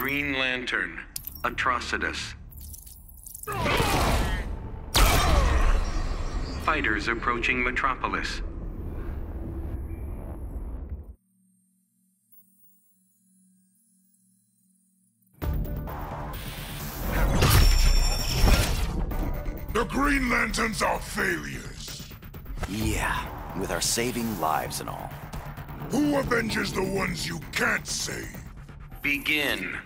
Green Lantern, Atrocitus. Fighters approaching Metropolis. The Green Lanterns are failures. Yeah, with our saving lives and all. Who avenges the ones you can't save? Begin.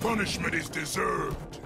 Punishment is deserved.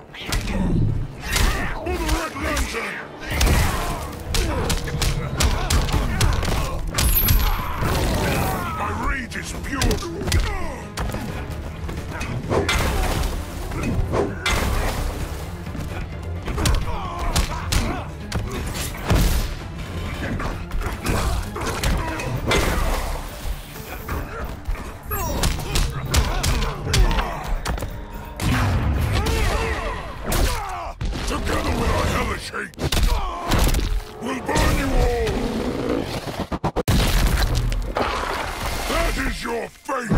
Is your fate!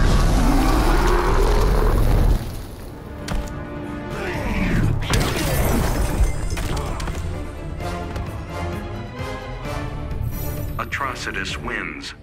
Atrocitus wins.